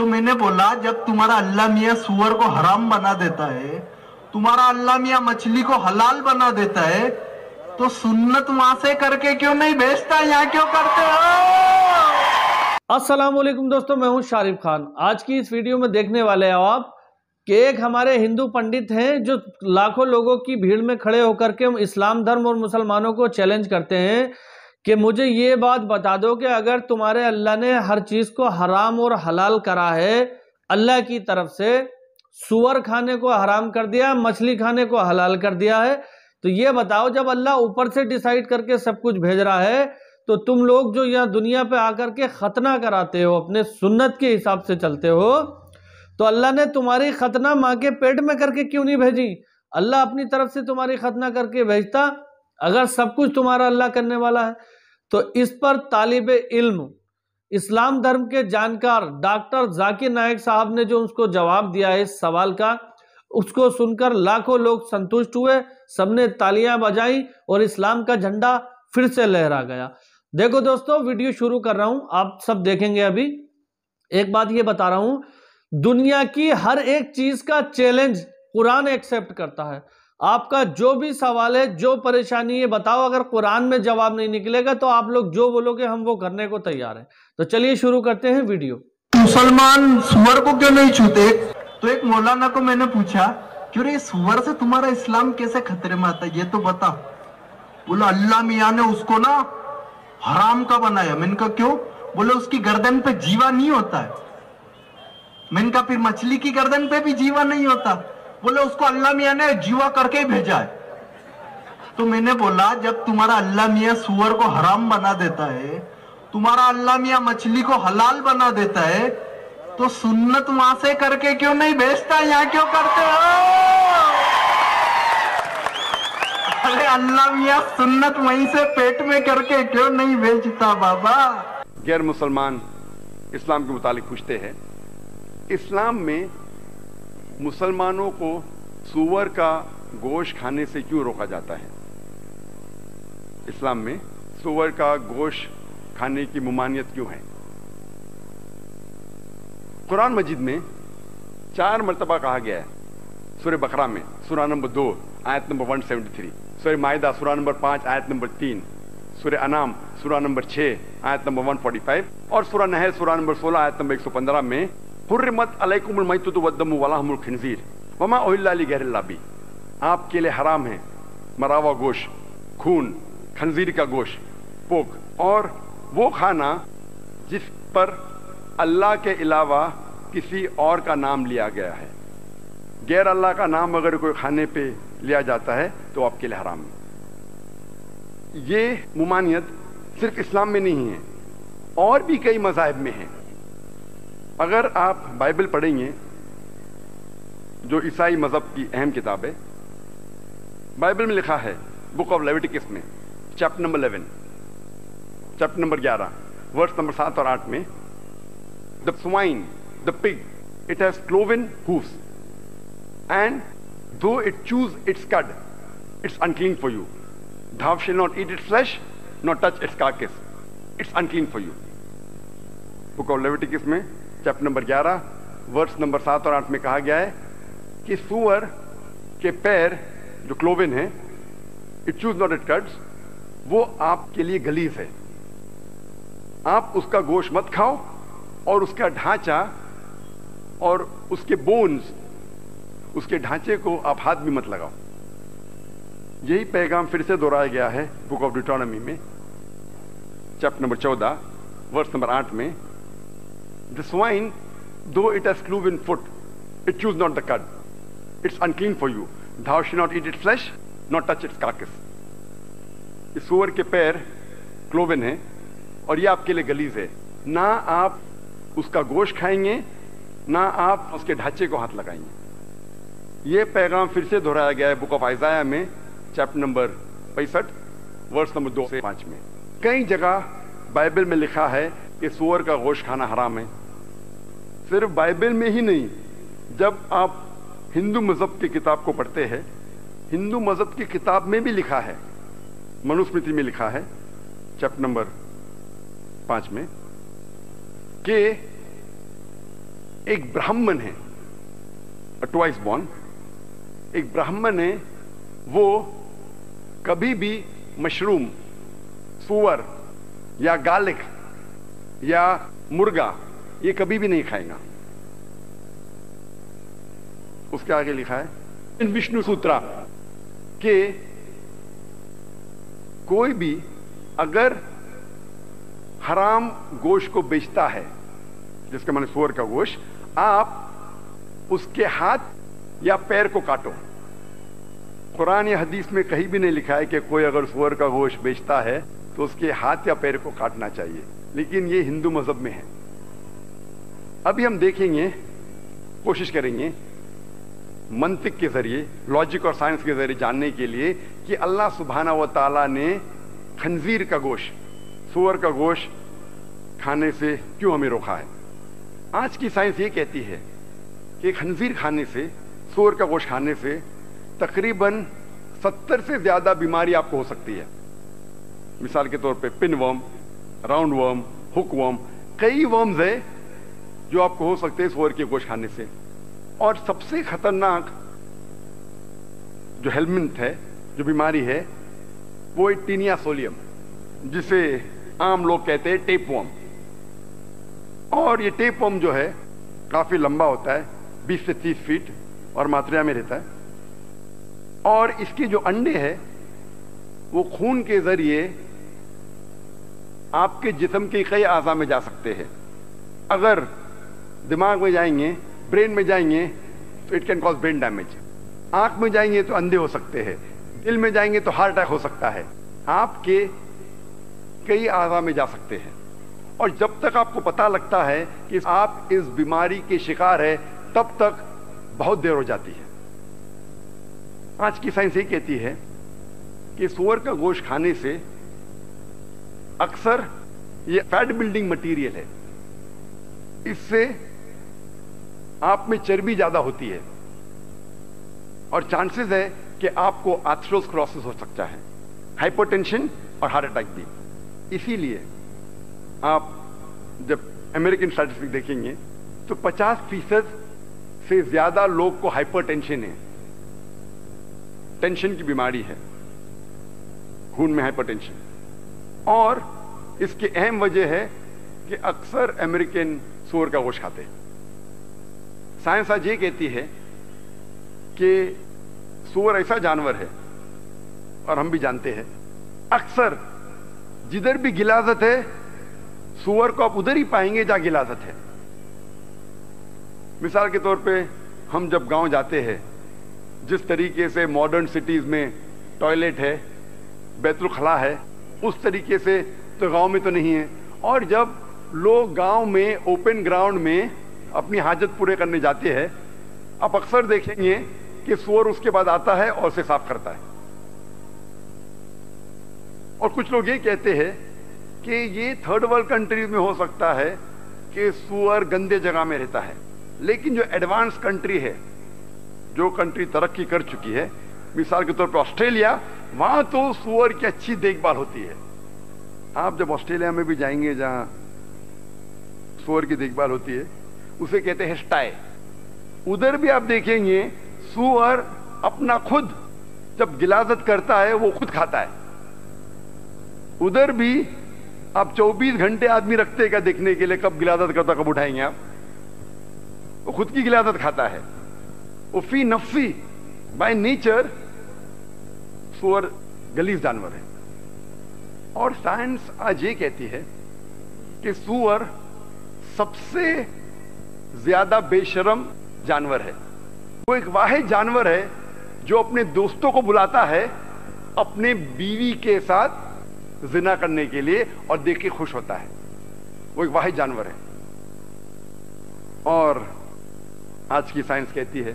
तो मैंने बोला, जब तुम्हारा अल्लाह मियाँ सुअर को हराम बना देता है, तुम्हारा अल्लाह मियाँ मछली को हलाल बना देता है तो सुन्नत वहाँ से करके क्यों नहीं भेजता यहाँ क्यों करते हो? वालेकुम दोस्तों, मैं हूँ शारिफ खान। आज की इस वीडियो में देखने वाले हो आप कि एक हमारे हिंदू पंडित हैं जो लाखों लोगों की भीड़ में खड़े होकर के इस्लाम धर्म और मुसलमानों को चैलेंज करते हैं। कि मुझे ये बात बता दो कि अगर तुम्हारे अल्लाह ने हर चीज़ को हराम और हलाल करा है, अल्लाह की तरफ़ से सुअर खाने को हराम कर दिया, मछली खाने को हलाल कर दिया है तो ये बताओ जब अल्लाह ऊपर से डिसाइड करके सब कुछ भेज रहा है तो तुम लोग जो यहाँ दुनिया पे आकर के खतना कराते हो, अपने सुन्नत के हिसाब से चलते हो तो अल्लाह ने तुम्हारी खतना माँ के पेट में करके क्यों नहीं भेजी? अल्लाह अपनी तरफ़ से तुम्हारी खतना करके भेजता, अगर सब कुछ तुम्हारा अल्लाह करने वाला है। तो इस पर तालिब इल्म, इस्लाम धर्म के जानकार डॉक्टर जाकिर नायक साहब ने जो उसको जवाब दिया है इस सवाल का, उसको सुनकर लाखों लोग संतुष्ट हुए, सबने तालियाँ बजाई और इस्लाम का झंडा फिर से लहरा गया। देखो दोस्तों, वीडियो शुरू कर रहा हूँ, आप सब देखेंगे अभी। एक बात ये बता रहा हूँ, दुनिया की हर एक चीज़ का चैलेंज कुरान एक्सेप्ट करता है। आपका जो भी सवाल है, जो परेशानी है, बताओ। अगर कुरान में जवाब नहीं निकलेगा तो आप लोग जो बोलोगे, हम वो करने को तैयार हैं। तो चलिए शुरू करते हैं वीडियो। मुसलमान सुअर को क्यों नहीं छूते? तो एक मौलाना को मैंने पूछा, क्यों रे सुअर से तुम्हारा इस्लाम कैसे खतरे में आता है? ये तो बता बोला, अल्लाह मियाँ ने उसको ना हराम का बनाया। मैंने कहा, क्यों? बोले, उसकी गर्दन पे जीवा नहीं होता है। मैंने कहा, फिर मछली की गर्दन पे भी जीवा नहीं होता? बोले, उसको अल्लाह मियाँ ने जीवा करके ही भेजा है। तो मैंने बोला, जब तुम्हारा अल्लाह मियाँ सुअर को हराम बना देता है, तुम्हारा अल्लाह मियाँ मछली को हलाल बना देता है तो सुन्नत वहाँ से करके क्यों नहीं भेजता? यहाँ क्यों करते हो? अरे, अल्लाह मियाँ सुन्नत वहीं से पेट में करके क्यों नहीं भेजता बाबा? गैर मुसलमान इस्लाम के मुतालिक पूछते हैं, इस्लाम में मुसलमानों को सुअर का गोश्त खाने से क्यों रोका जाता है? इस्लाम में सुअर का गोश्त खाने की मुमानियत क्यों है? कुरान मजिद में चार मरतबा कहा गया है। सुर बकरा में सुरा नंबर दो, आयत नंबर 173 सुर मायदा सुरा नंबर पाँच, आयत नंबर तीन सुर अनाम सुरा नंबर छह, आयत नंबर 145 और सुरा नहर सुरा नंबर 16 आयत नंबर 115 में हुर्रमत अलैकुमुल मैतुतु वद्दमु वलाहुमुल खिंजीर वमा उहिल्ला लिगैरिल्लाह बी आपके लिए हराम है मरावा गोश्त, खून, खंजीर का गोश्त, पोक। और वो खाना जिस पर अल्लाह के अलावा किसी और का नाम लिया गया है। गैर अल्लाह का नाम अगर कोई खाने पे लिया जाता है तो आपके लिए हराम है। ये मुमानियत सिर्फ़ इस्लाम में नहीं है, और भी कई मजाहब में है। अगर आप बाइबल पढ़ेंगे जो ईसाई मज़हब की अहम किताब है बाइबल में लिखा है बुक ऑफ़ लेविटिकस में chapter number 11, chapter number 11, verse number सात और आठ में the swine the pig it has cloven hooves and though it chews its cud it's unclean for you thou shalt not eat its flesh not touch its carcass it's unclean for you. Book of Leviticus में chapter number 11 verse number सात और आठ में कहा गया है कि सुअर के पैर, जो क्लोविन है it chews not it cuts वो आपके लिए गलीज है। आप उसका गोश्त मत खाओ और उसका ढांचा और उसके बोन्स उसके ढांचे को आप हाथ भी मत लगाओ। यही पैगाम फिर से दोहराया गया है बुक ऑफ़ डिटोनॉमी में। चैप्टर नंबर चौदह वर्ष नंबर आठ में the swine though it is cloven foot it chews not the cud it's unclean for you thou she not eat it flesh not touch its carcass इस सुअर के पैर क्लोविन है, और ये आपके लिए गलीज है। ना आप उसका गोश्त खाएँगे, ना आप उसके ढांचे को हाथ लगाएँगे। ये पैगाम फिर से दोहराया गया है बुक ऑफ़ आइजाया में, चैप्टर नंबर पैंसठ वर्ष नंबर दो से पाँच में। कई जगह बाइबल में लिखा है कि सुअर का गोश्त खाना हराम है। सिर्फ़ बाइबल में ही नहीं, जब आप हिंदू मज़हब की किताब को पढ़ते हैं, हिंदू मज़हब की किताब में भी लिखा है, मनुस्मृति में लिखा है, चैप्टर नंबर पाँच में, कि एक ब्राह्मण है ट्वाइस बॉर्न एक ब्राह्मण है, वो कभी भी मशरूम, सुअर या गार्लिक या मुर्गा ये कभी भी नहीं खाएगा। उसके आगे लिखा है विष्णु सूत्रा, के कोई भी अगर हराम गोश्त को बेचता है, जिसके माने सुअर का गोश्त आप उसके हाथ या पैर को काटो। कुरान या हदीस में कहीं भी नहीं लिखा है कि कोई अगर सुअर का गोश्त बेचता है तो उसके हाथ या पैर को काटना चाहिए। लेकिन ये हिंदू मज़हब में है। अभी हम देखेंगे, कोशिश करेंगे, मंतिक के ज़रिए लॉजिक और साइंस के ज़रिए जानने के लिए कि अल्लाह सुबहाना व ताला ने खंजीर का गोश्त सुअर का गोश्त खाने से क्यों हमें रोका है? आज की साइंस ये कहती है कि खंजीर खाने से, सुअर का गोश्त खाने से तकरीबन सत्तर से ज़्यादा बीमारी आपको हो सकती है। मिसाल के तौर पे pin worm round worm hook worm कई वर्म्स है जो आपको हो सकते हैं सुअर के गोश्त खाने से। और सबसे खतरनाक जो हेलमेंट है, जो बीमारी है, वो टीनिया सोलियम, जिसे आम लोग कहते हैं टेप वर्म और ये टेप वर्म जो है, काफ़ी लंबा होता है 20 से 30 फीट और मात्रा में रहता है। और इसके जो अंडे हैं, वो खून के ज़रिए आपके जिस्म के कई आज़ा में जा सकते हैं। अगर दिमाग में जाएँगे, ब्रेन में जाएँगे तो it can cause brain damage आँख में जाएँगे तो अंधे हो सकते हैं, दिल में जाएँगे तो हार्ट अटैक हो सकता है। आपके कई आज़ा में जा सकते हैं। और जब तक आपको पता लगता है कि आप इस बीमारी के शिकार है, तब तक बहुत देर हो जाती है। आज की साइंस ये कहती है कि सुअर का गोश्त खाने से अक्सर ये फैट बिल्डिंग मटेरियल है। इससे आप में चर्बी ज़्यादा होती है। और चांसेस है कि आपको आर्थ्रोस्क्रोसिस हो सकता है हाइपरटेंशन और हार्ट अटैक भी। इसीलिए आप जब अमेरिकन स्टैटिस्टिक देखेंगे तो 50 फ़ीसद से ज़्यादा लोग को हाइपरटेंशन है। टेंशन की बीमारी है। खून में हाइपरटेंशन और इसकी अहम वजह है कि अक्सर अमेरिकन सोर का गोश खाते हैं। साइंस आज ये कहती है कि सुअर ऐसा जानवर है, और हम भी जानते हैं। अक्सर जिधर भी गिलाजत है, सुअर को आप उधर ही पाएँगे जहाँ गिलाजत है। मिसाल के तौर पे हम जब गाँव जाते हैं, जिस तरीके से मॉडर्न सिटीज़ में टॉयलेट है, बैतुल खला है, उस तरीके से तो गाँव में तो नहीं है। और जब लोग गाँव में ओपन ग्राउंड में अपनी हाजत पूरे करने जाते हैं। आप अक्सर देखेंगे कि सुअर उसके बाद आता है और उसे साफ़ करता है। और कुछ लोग ये कहते हैं कि ये थर्ड वर्ल्ड कंट्रीज़ में हो सकता है कि सुअर गंदे जगह में रहता है। लेकिन जो एडवांस कंट्री है, जो कंट्री तरक्की कर चुकी है, मिसाल के तौर पर ऑस्ट्रेलिया, वहाँ तो सुअर की अच्छी देखभाल होती है। आप जब ऑस्ट्रेलिया में भी जाएँगे जहाँ सुअर की देखभाल होती है उसे कहते हैं स्टाई। उधर भी आप देखेंगे सुअर अपना खुद जब गिलाजत करता है, वो खुद खाता है। उधर भी आप 24 घंटे आदमी रखते हैं क्या देखने के लिए, कब गिलाजत करता कब उठाएँगे आप? वो खुद की गिलाजत खाता है। उफी नफी बाय नेचर सुअर गलीज जानवर है। और साइंस आज ये कहती है कि सुअर सबसे ज़्यादा बेशरम जानवर है। वो एक वाहिद जानवर है जो अपने दोस्तों को बुलाता है अपने बीवी के साथ जिना करने के लिए और देख के खुश होता है। वो एक वाहिद जानवर है। और आज की साइंस कहती है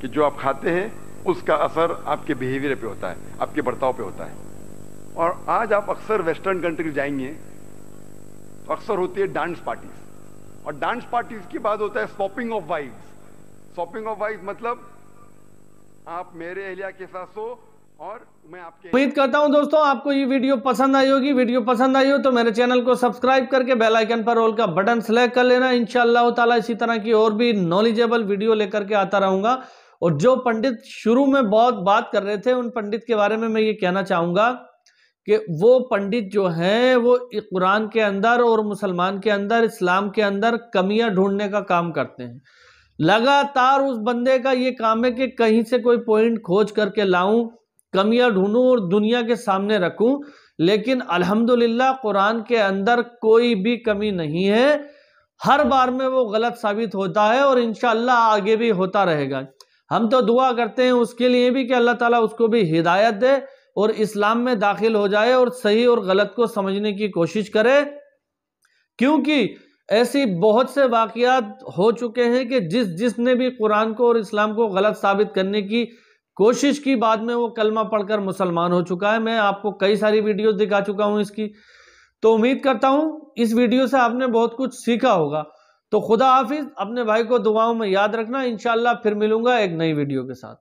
कि जो आप खाते हैं, उसका असर आपके बिहेवियर पे होता है, आपके बर्ताव पे होता है। और आज आप अक्सर वेस्टर्न कंट्री जाएँगे अक्सर होती है डांस पार्टीज़ और डांस पार्टीज़ के बाद होता है shopping of wife shopping of wife मतलब आप मेरे एहलिया के साथ सो और मैं आपके उम्मीद करता हूँ दोस्तों आपको ये वीडियो पसंद आई होगी। वीडियो पसंद आई हो तो मेरे चैनल को सब्सक्राइब करके बेल आइकन पर ऑल का बटन सेलेक्ट कर लेना। इंशाअल्लाह ताला इसी तरह की और भी नॉलेजेबल वीडियो लेकर के आता रहूँगा। और जो पंडित शुरू में बहुत बात कर रहे थे उन पंडित के बारे में मैं ये कहना चाहूँगा कि वो पंडित जो हैं, वो कुरान के अंदर और मुसलमान के अंदर, इस्लाम के अंदर कमियाँ ढूँढने का काम करते हैं। लगातार उस बंदे का ये काम है कि कहीं से कोई पॉइंट खोज करके लाऊं, कमियाँ ढूंढूं और दुनिया के सामने रखूँ, लेकिन अल्हम्दुलिल्लाह कुरान के अंदर कोई भी कमी नहीं है। हर बार में वो गलत साबित होता है और इंशाल्लाह आगे भी होता रहेगा। हम तो दुआ करते हैं उसके लिए भी कि अल्लाह ताला उसको भी हिदायत दे। और इस्लाम में दाखिल हो जाए और सही और गलत को समझने की कोशिश करे, क्योंकि ऐसी बहुत से वाकयात हो चुके हैं कि जिस जिसने भी कुरान को और इस्लाम को गलत साबित करने की कोशिश की, बाद में वो कलमा पढ़कर मुसलमान हो चुका है। मैं आपको कई सारी वीडियोस दिखा चुका हूँ इसकी। तो उम्मीद करता हूँ इस वीडियो से आपने बहुत कुछ सीखा होगा। तो खुदा हाफिज, अपने भाई को दुआओं में याद रखना। इंशाल्लाह फिर मिलूँगा एक नई वीडियो के साथ।